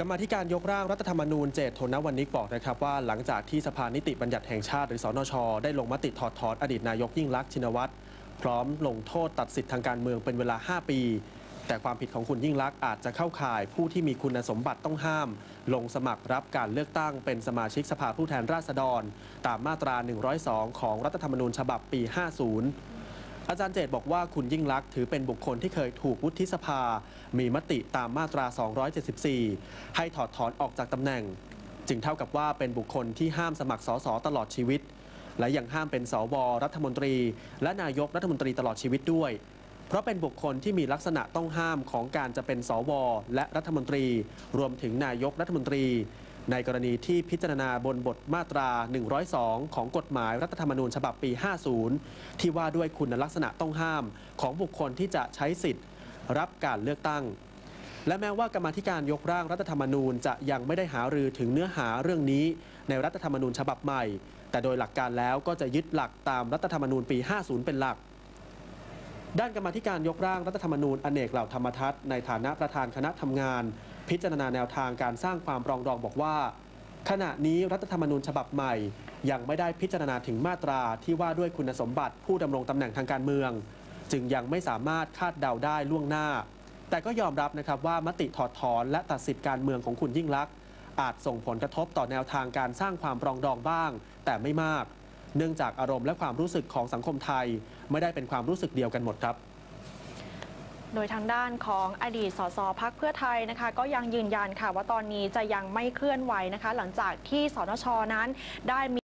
กรรมธิการยกร่างรัฐธรรมนูญเจตโทนวันนิกบอกนะครับว่าหลังจากที่สภานิติบัญญัติแห่งชาติหรือสนช ได้ลงมติถอดถอนอดีตนายกยิ่งลักษณ์ชินวัตรพร้อมลงโทษตัดสิทธิทางการเมืองเป็นเวลา 5 ปี แต่ความผิดของคุณยิ่งลักษณ์อาจจะเข้าข่ายผู้ที่มีคุณสมบัติต้องห้าม ลงสมัครรับการเลือกตั้งเป็นสมาชิกสภาผู้แทนราษฎร ตามมาตรา 102 ของรัฐธรรมนูญฉบับปี 50 อาจารย์เจตบอกว่าคุณยิ่งลักษณ์ถือเป็นบุคคลที่เคยถูกวุฒิสภา มีมติตามมาตรา 274 ให้ถอดถอนออกจากตำแหน่ง จึงเท่ากับว่าเป็นบุคคลที่ห้ามสมัครสสตลอดชีวิต และยังห้ามเป็นสวรัฐมนตรี และนายกรัฐมนตรีตลอดชีวิตด้วย เพราะเป็นบุคคลที่มีลักษณะต้องห้ามของการจะเป็นสวและรัฐมนตรี รวมถึงนายกรัฐมนตรี ในกรณีที่พิจารณาบนบทมาตรา 102 ของกฎหมายรัฐธรรมนูญฉบับปี 50 ที่ว่าด้วยคุณลักษณะต้องห้าม ของบุคคลที่จะใช้สิทธิ์ รับการเลือกตั้ง และแม้ว่ากรรมธิการยกร่างรัฐธรรมนูญจะยังไม่ได้หารือถึงเนื้อหาเรื่องนี้ ในรัฐธรรมนูญฉบับใหม่ แต่โดยหลักการแล้วก็จะยึดหลักตามรัฐธรรมนูญปี 50 เป็นหลักด้านกรรมธิการยกร่างรัฐธรรมนูญอเนกเหล่าธรรมทัศน์ในฐานะประธานคณะทำงาน พิจารณาแนวทางการสร้างความปรองดองบอกว่า ขณะนี้รัฐธรรมนูญฉบับใหม่ ยังไม่ได้พิจารณาถึงมาตราที่ว่าด้วยคุณสมบัติผู้ดำรงตำแหน่งทางการเมือง จึงยังไม่สามารถคาดเดาได้ล่วงหน้า แต่ก็ยอมรับนะครับว่ามติถอดถอนและตัดสิทธิการเมืองของคุณยิ่งลักษณ์อาจส่งผลกระทบต่อแนวทางการสร้างความปรองดองบ้าง แต่ไม่มาก เนื่องจากอารมณ์และความรู้สึกของสังคมไทย ไม่ได้เป็นความรู้สึกเดียวกันหมดครับ โดยทางด้านของอดีตสสพักเพื่อไทยนะคะ ก็ยังยืนยันค่ะว่าตอนนี้จะยังไม่เคลื่อนไหวนะคะ หลังจากที่สนชนั้นได้มี